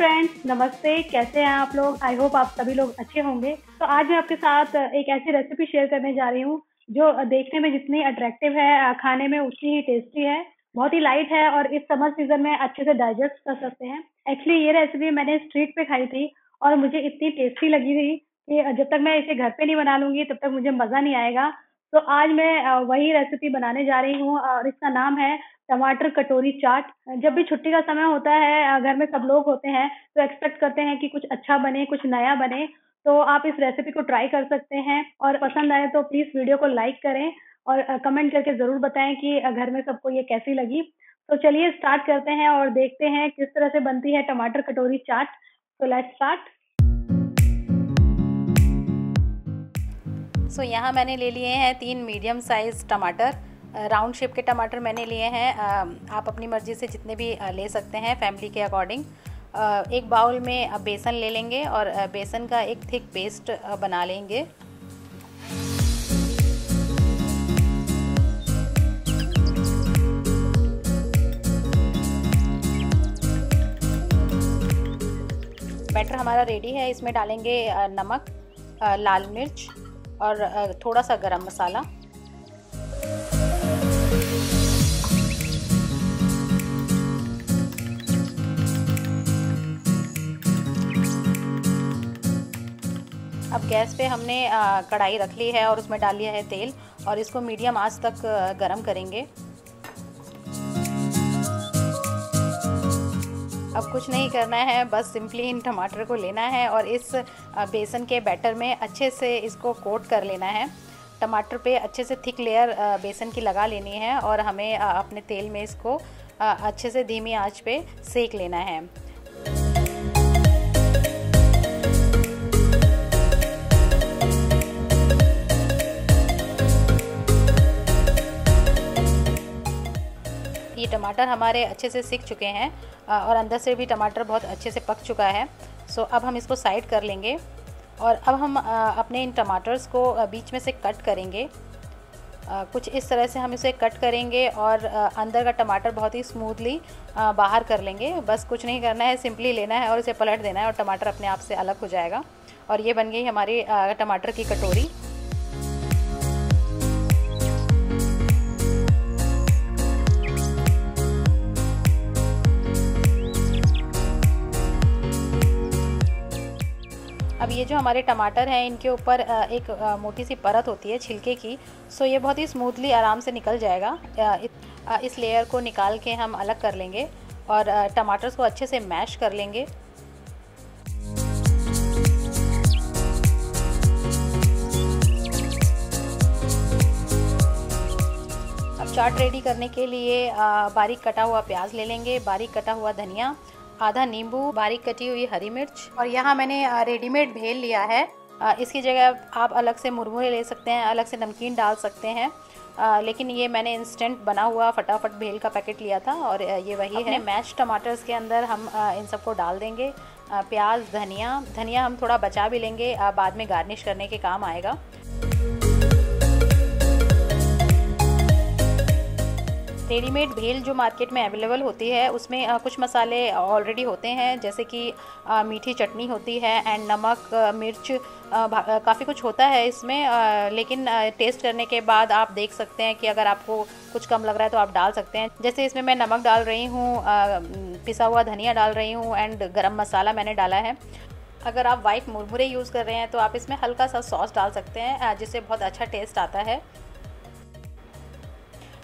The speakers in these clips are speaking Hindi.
नमस्ते, कैसे हैं आप लोग? आई होप आप सभी लोग अच्छे होंगे। तो आज मैं आपके साथ एक ऐसी रेसिपी शेयर करने जा रही हूँ, जो देखने में जितनी अट्रैक्टिव है खाने में उतनी ही टेस्टी है, बहुत ही लाइट है और इस समर सीज़न में अच्छे से डाइजेस्ट कर सकते हैं। एक्चुअली ये रेसिपी मैंने स्ट्रीट पे खाई थी और मुझे इतनी टेस्टी लगी थी कि जब तक मैं इसे घर पे नहीं बना लूँगी, तब तक मुझे मज़ा नहीं आएगा। तो आज मैं वही रेसिपी बनाने जा रही हूँ, और इसका नाम है टमाटर कटोरी चाट। जब भी छुट्टी का समय होता है घर में सब लोग होते हैं तो एक्सपेक्ट करते हैं कि कुछ अच्छा बने, कुछ नया बने। तो आप इस रेसिपी को ट्राई कर सकते हैं, और पसंद आए तो प्लीज़ वीडियो को लाइक करें, और कमेंट करके ज़रूर बताएँ कि घर में सबको ये कैसी लगी। तो चलिए स्टार्ट करते हैं और देखते हैं किस तरह से बनती है टमाटर कटोरी चाट। तो लेट्स स्टार्ट सो so, यहाँ मैंने ले लिए हैं तीन मीडियम साइज़ टमाटर। राउंड शेप के टमाटर मैंने लिए हैं। आप अपनी मर्ज़ी से जितने भी ले सकते हैं फैमिली के अकॉर्डिंग एक बाउल में बेसन ले लेंगे और बेसन का एक थिक पेस्ट बना लेंगे। बैटर हमारा रेडी है। इसमें डालेंगे नमक लाल मिर्च। और थोड़ा सा गरम मसाला। अब गैस पे हमने कढ़ाई रख ली है और उसमें डाल लिया है तेल और इसको मीडियम आँच तक गरम करेंगे। अब कुछ नहीं करना है, बस सिंपली इन टमाटर को लेना है और इस बेसन के बैटर में अच्छे से इसको कोट कर लेना है। टमाटर पे अच्छे से थिक लेयर बेसन की लगा लेनी है और हमें अपने तेल में इसको अच्छे से धीमी आँच पे सेक लेना है। ये टमाटर हमारे अच्छे से सीख चुके हैं और अंदर से भी टमाटर बहुत अच्छे से पक चुका है। सो, अब हम इसको साइड कर लेंगे और अब हम अपने इन टमाटर्स को बीच में से कट करेंगे। कुछ इस तरह से हम इसे कट करेंगे और अंदर का टमाटर बहुत ही स्मूथली बाहर कर लेंगे। बस कुछ नहीं करना है, सिंपली लेना है और इसे पलट देना है और टमाटर अपने आप से अलग हो जाएगा। और ये बन गई हमारी टमाटर की कटोरी। जो हमारे टमाटर हैं, इनके ऊपर एक मोटी सी परत होती है छिलके की, सो ये बहुत ही स्मूथली आराम से निकल जाएगा। इस लेयर को निकाल के हम अलग कर लेंगे और टमाटर्स को अच्छे से मैश कर लेंगे। अब चाट रेडी करने के लिए बारीक कटा हुआ प्याज ले लेंगे, बारीक कटा हुआ धनिया आधा नींबू बारीक कटी हुई हरी मिर्च और यहाँ मैंने रेडीमेड भेल लिया है। इसकी जगह आप अलग से मुरमुरे ले सकते हैं अलग से नमकीन डाल सकते हैं। आ, लेकिन ये मैंने इंस्टेंट बना हुआ फटाफट भेल का पैकेट लिया था और ये वही है। मैश टमाटर्स के अंदर हम आ, इन सबको डाल देंगे। आ, प्याज धनिया धनिया हम थोड़ा बचा भी लेंगे बाद में गार्निश करने के काम आएगा। रेडीमेड भेल जो मार्केट में अवेलेबल होती है, उसमें कुछ मसाले ऑलरेडी होते हैं, जैसे कि मीठी चटनी होती है एंड नमक मिर्च काफ़ी कुछ होता है इसमें लेकिन टेस्ट करने के बाद आप देख सकते हैं कि अगर आपको कुछ कम लग रहा है तो आप डाल सकते हैं। जैसे इसमें मैं नमक डाल रही हूँ पिसा हुआ धनिया डाल रही हूँ एंड गरम मसाला मैंने डाला है। अगर आप वाइट मुरमुरे यूज़ कर रहे हैं तो आप इसमें हल्का सा सॉस डाल सकते हैं जिससे बहुत अच्छा टेस्ट आता है।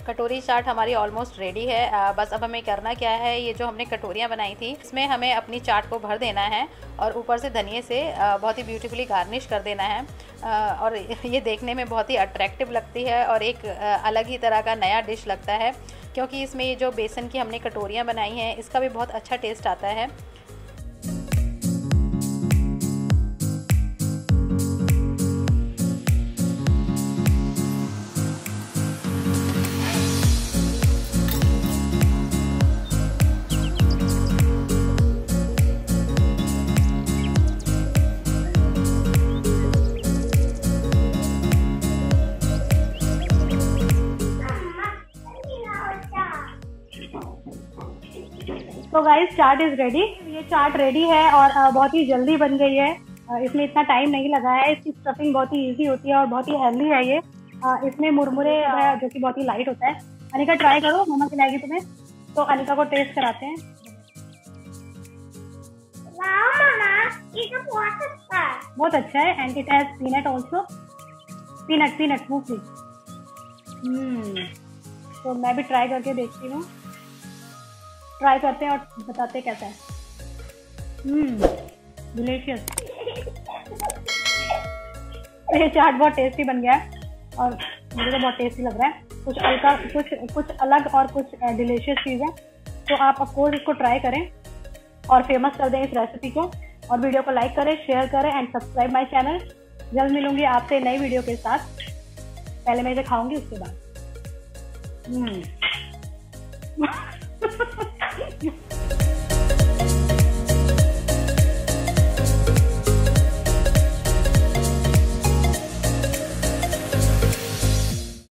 कटोरी चाट हमारी ऑलमोस्ट रेडी है। बस अब हमें करना क्या है, ये जो हमने कटोरियाँ बनाई थी, इसमें हमें अपनी चाट को भर देना है और ऊपर से धनिए से बहुत ही ब्यूटीफुली गार्निश कर देना है। और ये देखने में बहुत ही अट्रैक्टिव लगती है और एक अलग ही तरह का नया डिश लगता है, क्योंकि इसमें ये जो बेसन की हमने कटोरियाँ बनाई हैं, इसका भी बहुत अच्छा टेस्ट आता है। तो गाइस चाट इज़ रेडी ये चाट रेडी है और बहुत ही जल्दी बन गई है। इसमें इतना टाइम नहीं लगा है। इसकी स्टफिंग बहुत ही इजी होती है और बहुत ही हेल्दी है ये। इसमें मुरमुरे जो कि बहुत ही लाइट होता है। अनिका ट्राई करो। मम्मा खिलाएगी तुम्हें। तो अनिका को टेस्ट कराते हैं। तो बहुत अच्छा है। And it has peanut also peanut peanut मूफली तो मैं भी ट्राई करके देखती हूँ। ट्राई करते हैं और बताते कैसा है। डिलीशियस ये चाट बहुत टेस्टी बन गया है और मुझे तो बहुत टेस्टी लग रहा है। कुछ हल्का, कुछ कुछ अलग और कुछ डिलीशियस चीज़ है। तो आप अफकोर्स इसको ट्राई करें और फ़ेमस कर दें इस रेसिपी को। और वीडियो को लाइक करें शेयर करें एंड सब्सक्राइब माई चैनल जल्द मिलूँगी आपसे नई वीडियो के साथ। पहले मैं इसे खाऊँगी, उसके बाद। Yeah.